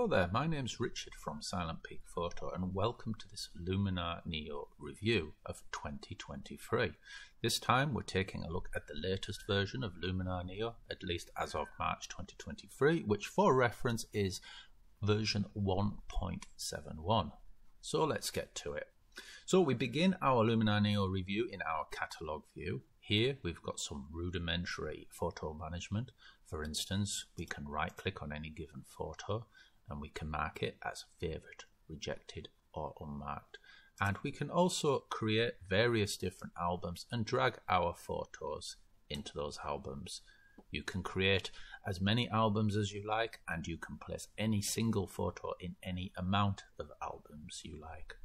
Hello there, my name's Richard from Silent Peak Photo and welcome to this Luminar Neo review of 2023. This time we're taking a look at the latest version of Luminar Neo, at least as of March 2023, which for reference is version 1.71. So let's get to it. So we begin our Luminar Neo review in our catalog view. Here we've got some rudimentary photo management. For instance, we can right click on any given photo and we can mark it as favorite, rejected or unmarked. And we can also create various different albums and drag our photos into those albums. You can create as many albums as you like and you can place any single photo in any amount of albums you like.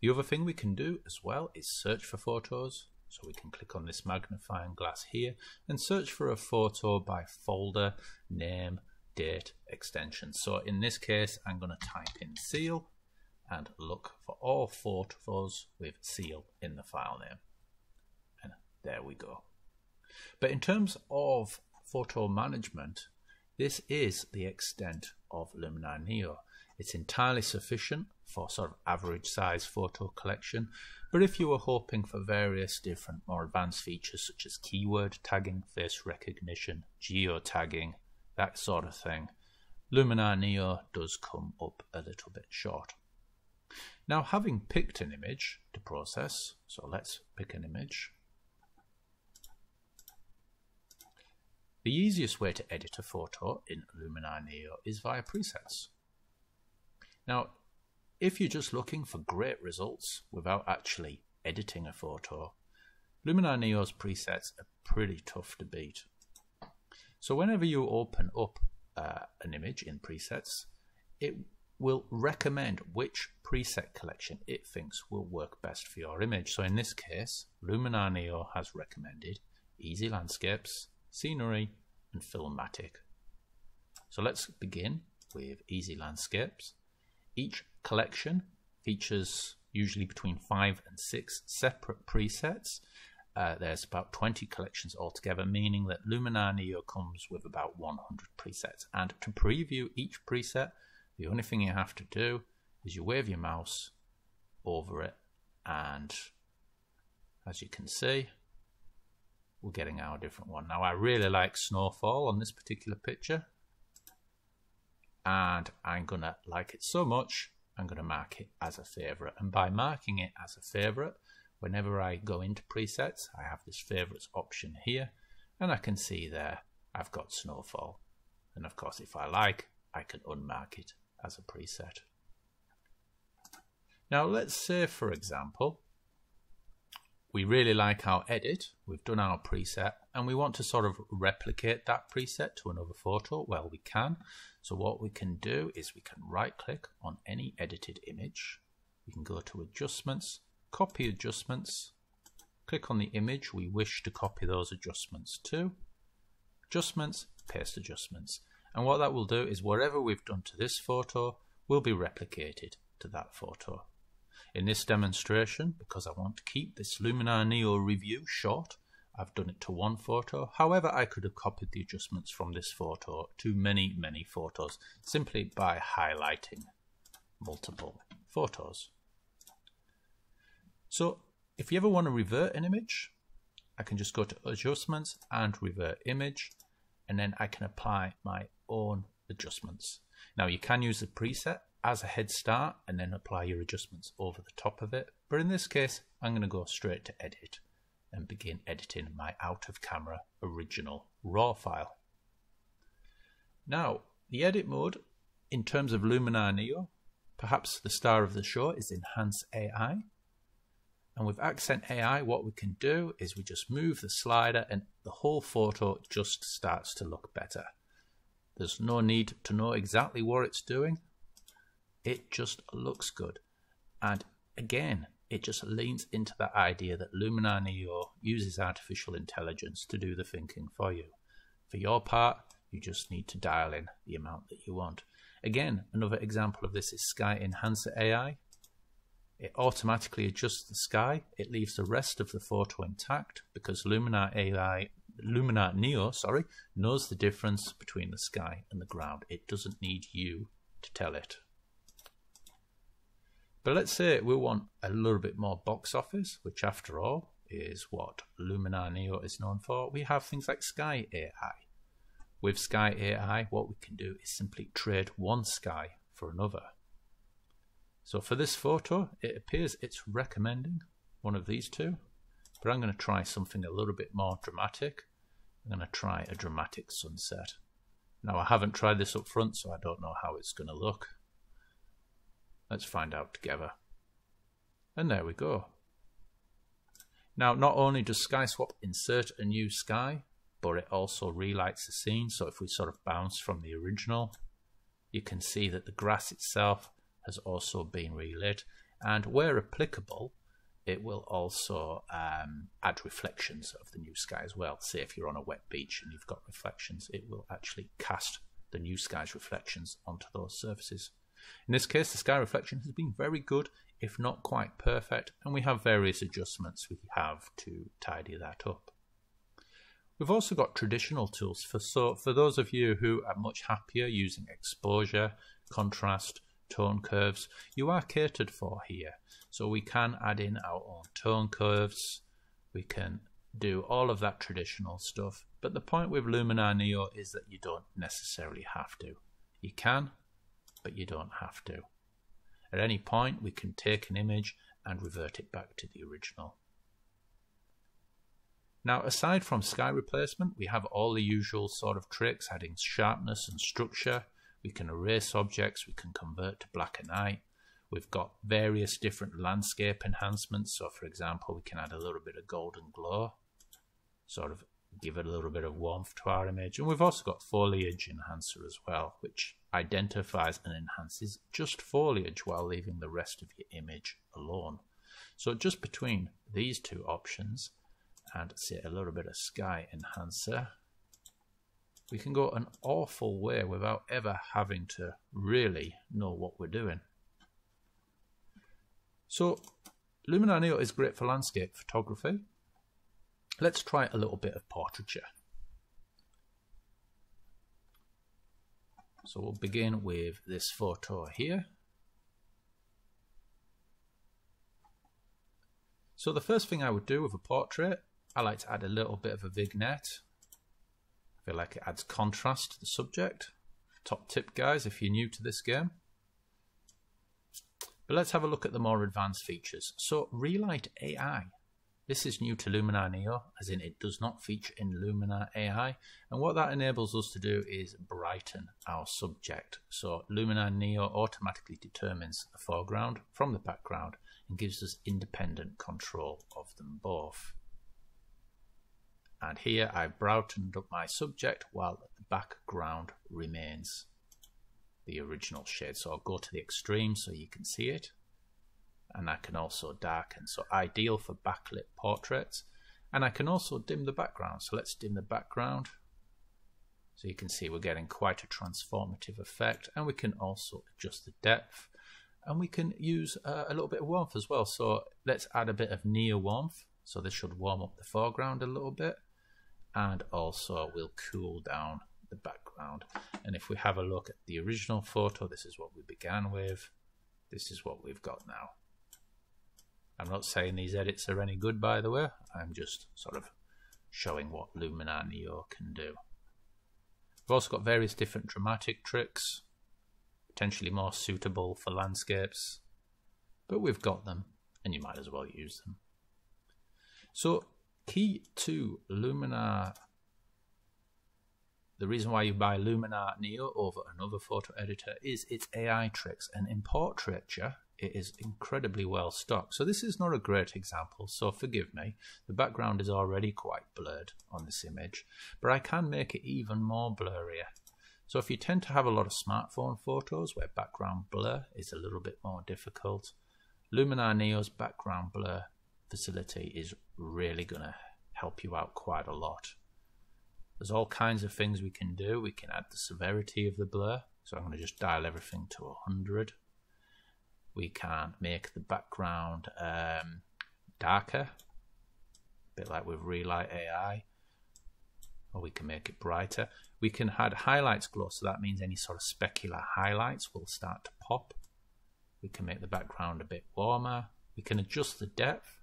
The other thing we can do as well is search for photos. So we can click on this magnifying glass here and search for a photo by folder, name, date extension. So in this case, I'm going to type in seal and look for all photos with seal in the file name. And there we go. But in terms of photo management, this is the extent of Luminar Neo. It's entirely sufficient for sort of average size photo collection. But if you were hoping for various different more advanced features such as keyword tagging, face recognition, geotagging, that sort of thing. Luminar Neo does come up a little bit short. Now having picked an image to process, so let's pick an image. The easiest way to edit a photo in Luminar Neo is via presets. Now, if you're just looking for great results without actually editing a photo, Luminar Neo's presets are pretty tough to beat. So whenever you open up uh, an image in presets, it will recommend which preset collection it thinks will work best for your image. So in this case, Luminar Neo has recommended Easy Landscapes, Scenery, and Filmatic. So let's begin with Easy Landscapes. Each collection features usually between five and six separate presets uh, there's about 20 collections altogether, meaning that Luminar Neo comes with about 100 presets. And to preview each preset, the only thing you have to do is you wave your mouse over it, and as you can see, we're getting our different one. Now, I really like snowfall on this particular picture, and I'm going to like it so much, I'm going to mark it as a favorite. And by marking it as a favorite, whenever I go into presets, I have this favorites option here, and I can see there I've got snowfall. And of course, if I like, I can unmark it as a preset. Now, let's say, for example, we really like our edit, we've done our preset, and we want to sort of replicate that preset to another photo. Well, we can. So what we can do is we can right click on any edited image. We can go to adjustments copy adjustments, click on the image we wish to copy those adjustments to, adjustments, paste adjustments. And what that will do is whatever we've done to this photo will be replicated to that photo. In this demonstration, because I want to keep this Luminar Neo review short, I've done it to one photo. However, I could have copied the adjustments from this photo to many, many photos simply by highlighting multiple photos. So if you ever want to revert an image, I can just go to adjustments and revert image, and then I can apply my own adjustments. Now you can use the preset as a head start and then apply your adjustments over the top of it. But in this case, I'm going to go straight to edit and begin editing my out of camera original raw file. Now, the edit mode in terms of Luminar Neo, perhaps the star of the show is Enhance AI. And with Accent AI, what we can do is we just move the slider and the whole photo just starts to look better. There's no need to know exactly what it's doing. It just looks good. And again, it just leans into that idea that Luminar Neo uses artificial intelligence to do the thinking for you. For your part, you just need to dial in the amount that you want. Again, another example of this is Sky Enhancer AI. It automatically adjusts the sky. It leaves the rest of the photo intact because Luminar AI, Luminar Neo, sorry, knows the difference between the sky and the ground. It doesn't need you to tell it. But let's say we want a little bit more box office, which after all is what Luminar Neo is known for. We have things like Sky AI. With Sky AI, what we can do is simply trade one sky for another. So for this photo, it appears it's recommending one of these two, but I'm going to try something a little bit more dramatic. I'm going to try a dramatic sunset. Now I haven't tried this up front, so I don't know how it's going to look. Let's find out together. And there we go. Now, not only does SkySwap insert a new sky, but it also relights the scene. So if we sort of bounce from the original, you can see that the grass itself has also been relit. And where applicable, it will also um, add reflections of the new sky as well. Say if you're on a wet beach and you've got reflections, it will actually cast the new sky's reflections onto those surfaces. In this case, the sky reflection has been very good, if not quite perfect, and we have various adjustments we have to tidy that up. We've also got traditional tools for so for those of you who are much happier using exposure, contrast, tone curves, you are catered for here. So we can add in our own tone curves, we can do all of that traditional stuff. But the point with Luminar Neo is that you don't necessarily have to. You can, but you don't have to. At any point, we can take an image and revert it back to the original. Now, aside from sky replacement, we have all the usual sort of tricks, adding sharpness and structure. We can erase objects, we can convert to black and white. We've got various different landscape enhancements. So, for example, we can add a little bit of golden glow, sort of give it a little bit of warmth to our image. And we've also got foliage enhancer as well, which identifies and enhances just foliage while leaving the rest of your image alone. So just between these two options and say a little bit of sky enhancer, we can go an awful way without ever having to really know what we're doing. So Luminar Neo is great for landscape photography. Let's try a little bit of portraiture. So we'll begin with this photo here. So the first thing I would do with a portrait, I like to add a little bit of a vignette. Feel like it adds contrast to the subject. Top tip guys if you're new to this game. But let's have a look at the more advanced features. So Relight AI this is new to Luminar Neo, as in it does not feature in Luminar AI. And what that enables us to do is brighten our subject. So Luminar Neo automatically determines the foreground from the background and gives us independent control of them both. And here I've brightened up my subject while the background remains the original shade. So I'll go to the extreme so you can see it and I can also darken. So ideal for backlit portraits. And I can also dim the background. So let's dim the background. So you can see we're getting quite a transformative effect. And we can also adjust the depth. And we can use uh, a little bit of warmth as well. So let's add a bit of near warmth. So this should warm up the foreground a little bit. And also will cool down the background. And if we have a look at the original photo, this is what we began with. This is what we've got now. I'm not saying these edits are any good, by the way. I'm just sort of showing what Luminar Neo can do. We've also got various different dramatic tricks, potentially more suitable for landscapes, but we've got them, and you might as well use them. So, key to Luminar the reason why you buy Luminar Neo over another photo editor is its AI tricks. And in portraiture, it is incredibly well stocked. So this is not a great example, so forgive me. The background is already quite blurred on this image, but I can make it even more blurrier. So if you tend to have a lot of smartphone photos where background blur is a little bit more difficult, Luminar Neo's background blur facility is really going to help you out quite a lot. There's all kinds of things we can do. We can add the severity of the blur. So I'm going to just dial everything to 100 we can make the background um, darker, a bit like with Relight AI. or we can make it brighter. We can add highlights glow, so that means any sort of specular highlights will start to pop. We can make the background a bit warmer. We can adjust the depth,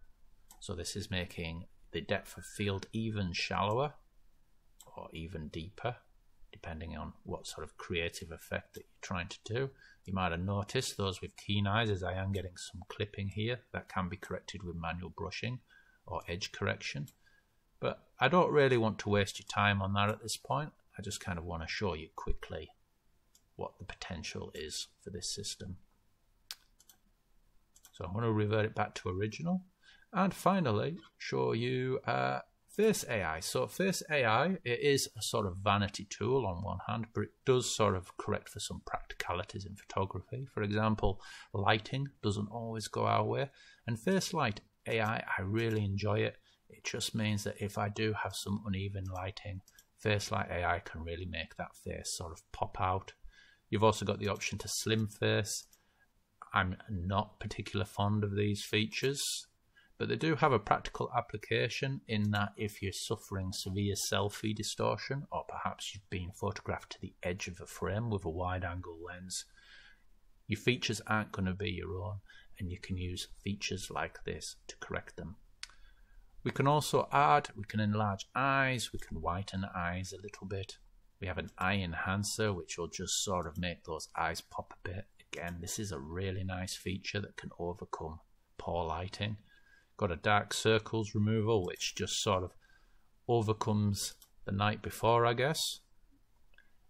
so this is making the depth of field even shallower or even deeper, depending on what sort of creative effect that you're trying to do. You might have noticed those with keen eyes as I am getting some clipping here that can be corrected with manual brushing or edge correction. But I don't really want to waste your time on that at this point. I just kind of want to show you quickly what the potential is for this system. So I'm going to revert it back to original. And finally, show you uh, Face AI. So Face AI, it is a sort of vanity tool on one hand, but it does sort of correct for some practicalities in photography. For example, lighting doesn't always go our way. And Face Light AI, I really enjoy it. It just means that if I do have some uneven lighting, Face Light AI can really make that face sort of pop out. You've also got the option to slim face. I'm not particularly fond of these features but they do have a practical application in that if you're suffering severe selfie distortion, or perhaps you've been photographed to the edge of a frame with a wide angle lens, your features aren't going to be your own, and you can use features like this to correct them. We can also add, we can enlarge eyes, we can whiten eyes a little bit. We have an eye enhancer, which will just sort of make those eyes pop a bit. Again, this is a really nice feature that can overcome poor lighting. Got a dark circles removal, which just sort of overcomes the night before, I guess.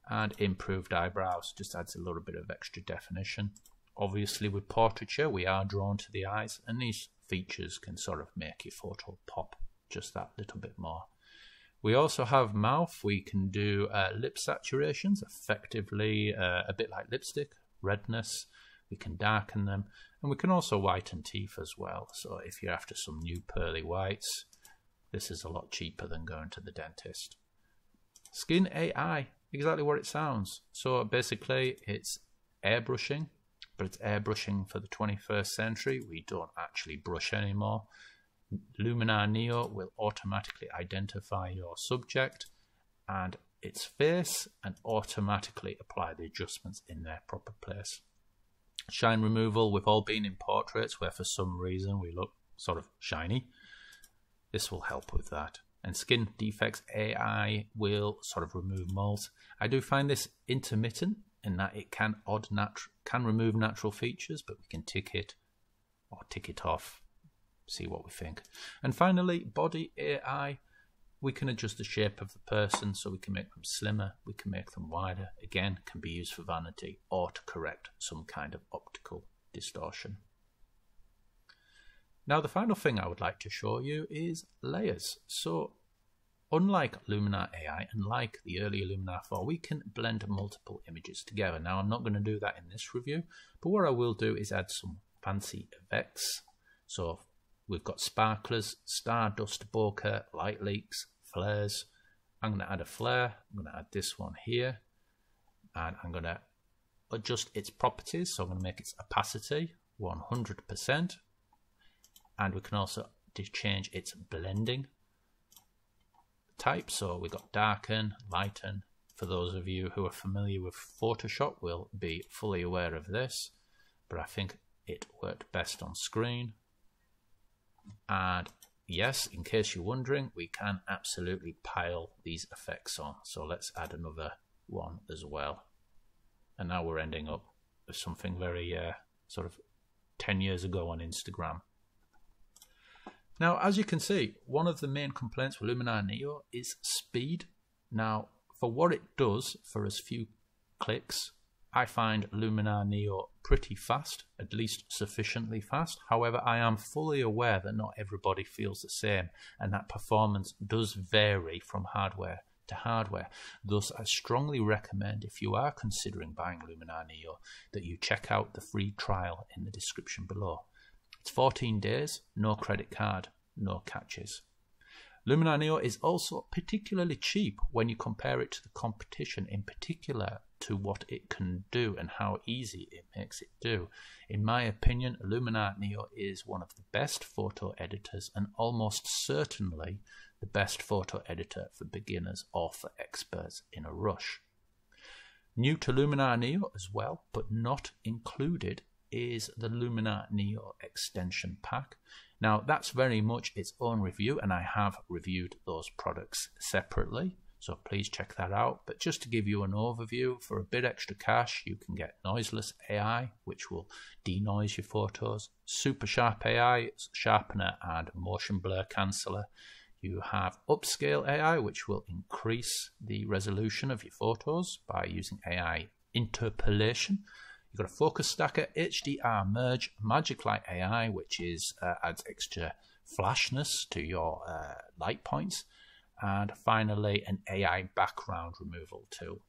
And improved eyebrows, just adds a little bit of extra definition. Obviously, with portraiture, we are drawn to the eyes, and these features can sort of make your photo pop just that little bit more. We also have mouth. We can do uh, lip saturations, effectively uh, a bit like lipstick, redness. We can darken them, and we can also whiten teeth as well. So if you're after some new pearly whites, this is a lot cheaper than going to the dentist. Skin AI, exactly what it sounds. So basically, it's airbrushing, but it's airbrushing for the 21st century. We don't actually brush anymore. Luminar Neo will automatically identify your subject and its face and automatically apply the adjustments in their proper place. Shine removal, we've all been in portraits where for some reason we look sort of shiny. This will help with that. And skin defects AI will sort of remove moles. I do find this intermittent in that it can odd natu- can remove natural features, but we can tick it or tick it off, see what we think. And finally, body AI we can adjust the shape of the person so we can make them slimmer, we can make them wider. Again, can be used for vanity or to correct some kind of optical distortion. Now the final thing I would like to show you is layers. So unlike Luminar AI and like the earlier Luminar 4, we can blend multiple images together. Now I'm not going to do that in this review, but what I will do is add some fancy effects. So we've got sparklers, stardust bokeh, light leaks, flares. I'm going to add a flare. I'm going to add this one here. And I'm going to adjust its properties. So I'm going to make its opacity 100%. And we can also change its blending type. So we've got darken, lighten. For those of you who are familiar with Photoshop will be fully aware of this. But I think it worked best on screen. And yes, in case you're wondering, we can absolutely pile these effects on. So let's add another one as well. And now we're ending up with something very uh, sort of 10 years ago on Instagram. Now, as you can see, one of the main complaints with Luminar Neo is speed. Now, for what it does for as few clicks, I find Luminar Neo pretty fast, at least sufficiently fast. However, I am fully aware that not everybody feels the same and that performance does vary from hardware to hardware. Thus, I strongly recommend if you are considering buying Luminar Neo that you check out the free trial in the description below. It's 14 days, no credit card, no catches. Luminar Neo is also particularly cheap when you compare it to the competition, in particular to what it can do and how easy it makes it do. In my opinion, Luminar Neo is one of the best photo editors and almost certainly the the best photo editor for beginners or for experts in a rush. New to Luminar Neo as well, but not included, is the Luminar Neo extension pack. Now, that's very much its own review, and I have reviewed those products separately. So please check that out. But just to give you an overview, for a bit extra cash, you can get Noiseless AI, which will denoise your photos, Super Sharp AI, sharpener and motion blur canceller. You have Upscale AI, which will increase the resolution of your photos by using AI interpolation. You've got a focus stacker, HDR merge, Magic Light AI, which is uh, adds extra flashness to your uh, light points and finally an AI background removal tool.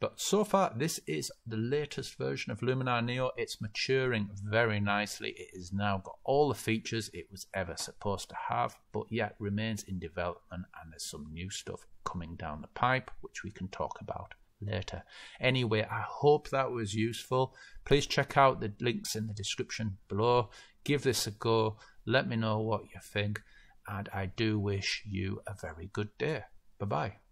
But so far, this is the latest version of Luminar Neo. It's maturing very nicely. It has now got all the features it was ever supposed to have, but yet remains in development, and there's some new stuff coming down the pipe, which we can talk about later. Anyway, I hope that was useful. Please check out the links in the description below. Give this a go. Let me know what you think and I do wish you a very good day. Bye bye.